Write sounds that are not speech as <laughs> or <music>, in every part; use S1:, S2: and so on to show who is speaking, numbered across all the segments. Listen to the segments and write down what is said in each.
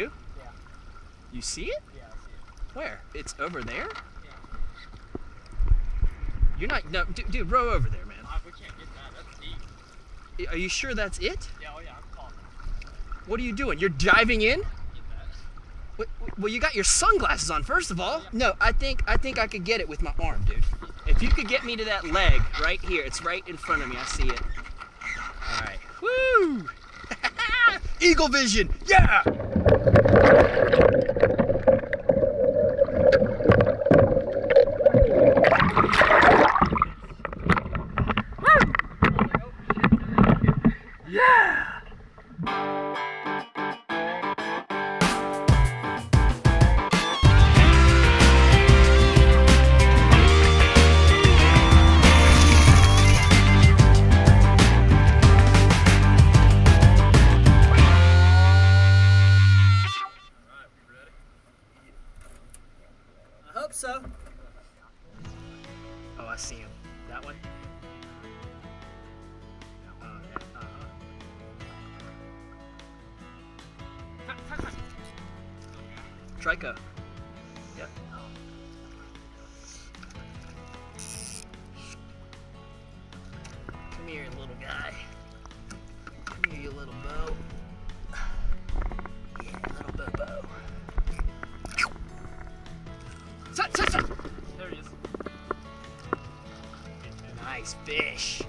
S1: You see it?
S2: Yeah, I see it.
S1: Where? It's over there? You're not, no, dude, dude row over there, man.
S2: Ah, we can't get that. That's deep.
S1: Are you sure that's it?
S2: Yeah, oh yeah, I'm calling.
S1: What are you doing? You're diving in? Well, you got your sunglasses on, first of all. No, I think I think I could get it with my arm, dude. If you could get me to that leg right here, it's right in front of me. I see it. All right. Woo! <laughs> Eagle vision. Yeah.
S2: Alright,
S1: Oh, I see him. That one? Oh. Uh-huh. Trico. Fish.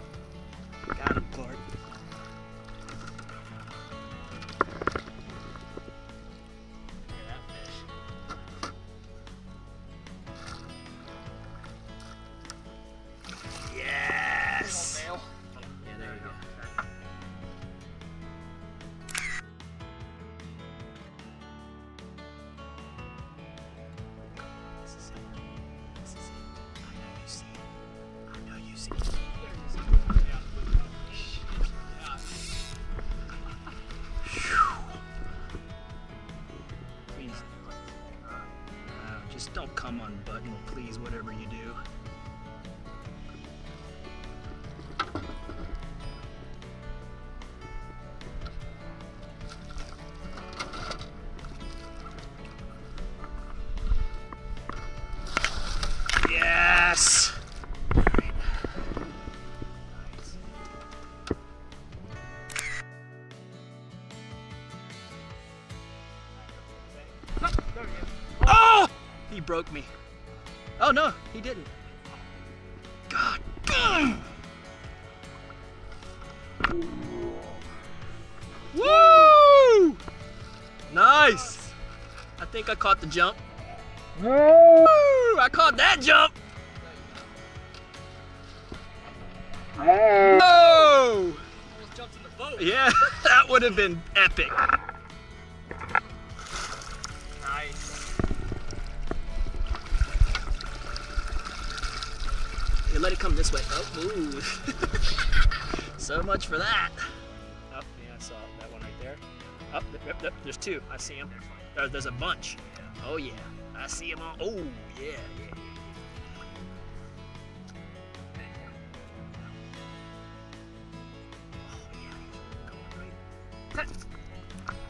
S1: Just don't come please, whatever you do. Broke me. Oh no, he didn't. God. damn! Woo! Nice. I think I caught the jump. Woo! I caught that jump. Oh!
S2: Almost jumped in the boat.
S1: Yeah, <laughs> that would have been epic. Let it come this way. Oh, ooh. <laughs> so much for that. Oh, yeah, I saw that one right there. Oh, yep, yep, there's two. I see them. There, there's a bunch. Oh, yeah. I see them all. Oh, yeah, yeah. Oh. <laughs>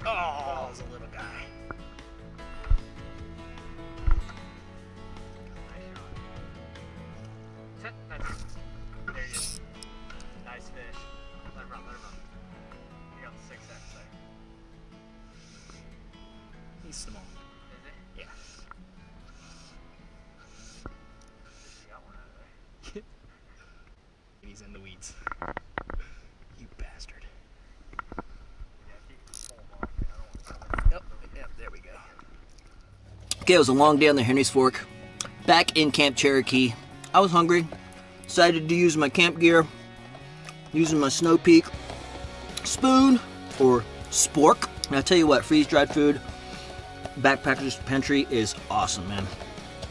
S1: Oh, there's a little guy. He's small.
S2: Is it?
S1: Yeah.
S2: You got one out of there.
S1: He's in the weeds. You bastard.
S2: Oh, yeah, keep pulling him off. I don't want to
S1: Yep, yep, there we go. Okay, it was a long day on the Henry's Fork. Back in Camp Cherokee. I was hungry. Decided to use my camp gear. Using my Snow Peak spoon or spork. And I tell you what, freeze dried food, Backpackers Pantry is awesome, man.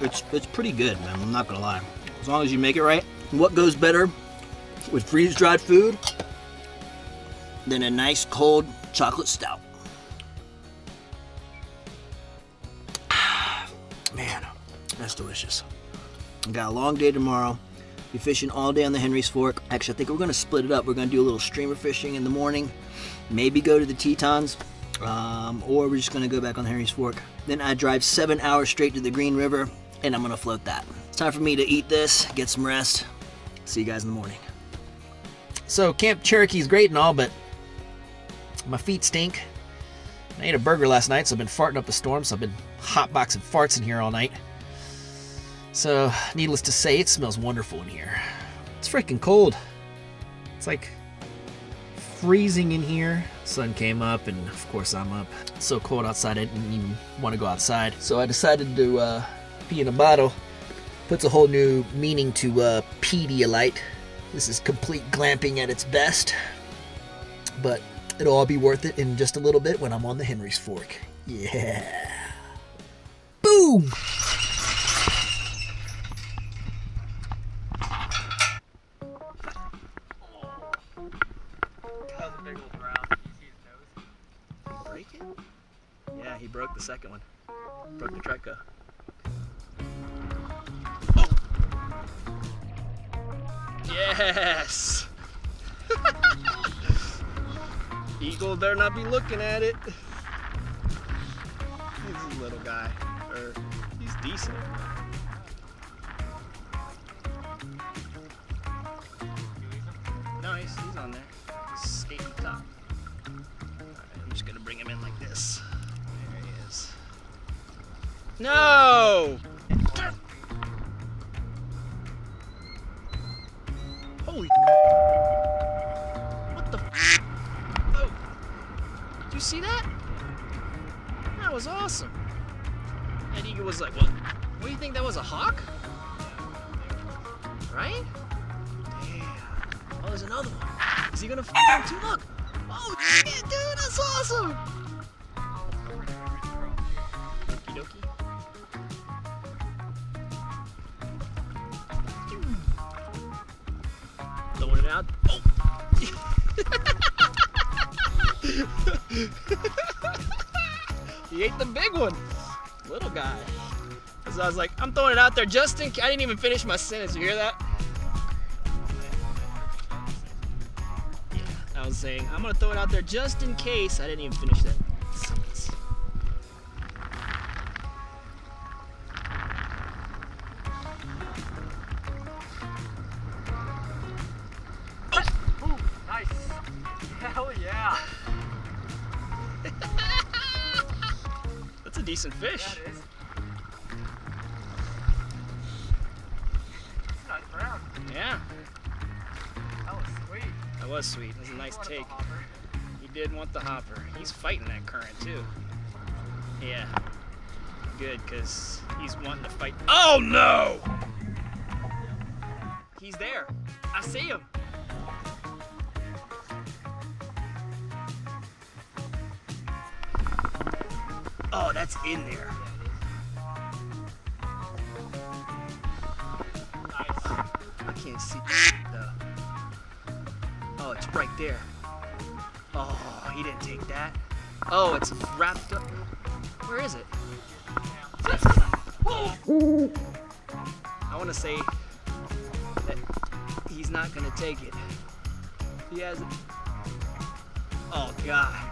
S1: It's it's pretty good, man. I'm not gonna lie. As long as you make it right. What goes better with freeze dried food than a nice cold chocolate stout? <sighs> Man, that's delicious. Got a long day tomorrow. Be fishing all day on the Henry's Fork. Actually, I think we're gonna split it up. We're gonna do a little streamer fishing in the morning. Maybe go to the Tetons um, or we're just gonna go back on Henry's Fork. Then I drive seven hours straight to the Green River, and I'm gonna float that. It's time for me to eat this, get some rest. See you guys in the morning. So Camp Cherokee's great and all, but my feet stink. I ate a burger last night, so I've been farting up a storm, so I've been hotboxing farts in here all night. So, needless to say, it smells wonderful in here. It's freaking cold. It's like freezing in here. Sun came up, and of course I'm up. So cold outside, I didn't even want to go outside. So I decided to uh, pee in a bottle. Puts a whole new meaning to uh, Pedialyte. This is complete glamping at its best. But it'll all be worth it in just a little bit when I'm on the Henry's Fork. Yeah. Boom! Yeah, he broke the second one. Broke the Trico. Oh. Yes! <laughs> Eagle better not be looking at it. He's a little guy. Or he's decent. No, he's, he's on there. He's skating top. Alright, I'm just gonna bring him in like this. No! Holy What the f- Oh! Did you see that? That was awesome. That eagle was like, what? What do you think that was, a hawk? Right? Yeah. Oh, there's another one. Is he gonna f him too? Look! Oh, dude, that's awesome! He ate the big one. Little guy. So I was like, I'm throwing it out there just in case. I didn't even finish my sentence. You hear that? Yeah, I was saying, I'm gonna throw it out there just in case. I didn't even finish that
S2: Hell yeah. <laughs>
S1: That's a decent fish.
S2: That is. It's nice brown.
S1: Yeah,
S2: That was sweet.
S1: that was sweet. That was a nice take. He did want the hopper. He's fighting that current too. Yeah. Good, because he's wanting to fight. Oh no! He's there. I see him. Oh, that's in there. I can't see though. Oh, it's right there. Oh, he didn't take that. Oh, it's wrapped up. Where is it? I want to say that he's not gonna take it. He has it. Oh God.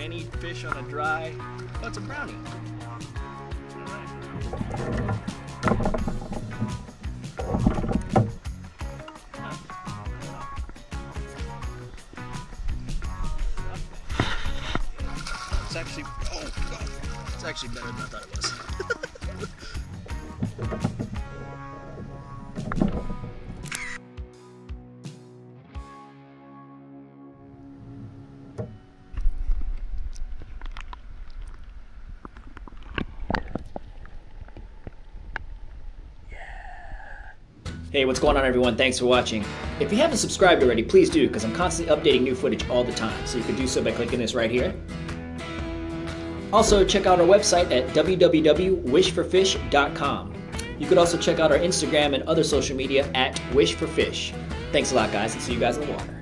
S1: Any fish on a dry, it's a brownie. It's actually, oh god, it's actually better than I thought it was. <laughs>
S3: Hey, what's going on, everyone? Thanks for watching. If you haven't subscribed already, please do, because I'm constantly updating new footage all the time. So you can do so by clicking this right here. Also, check out our website at www.wish4fish.com. You could also check out our Instagram and other social media at wishforfish. Thanks a lot, guys, and see you guys in the water.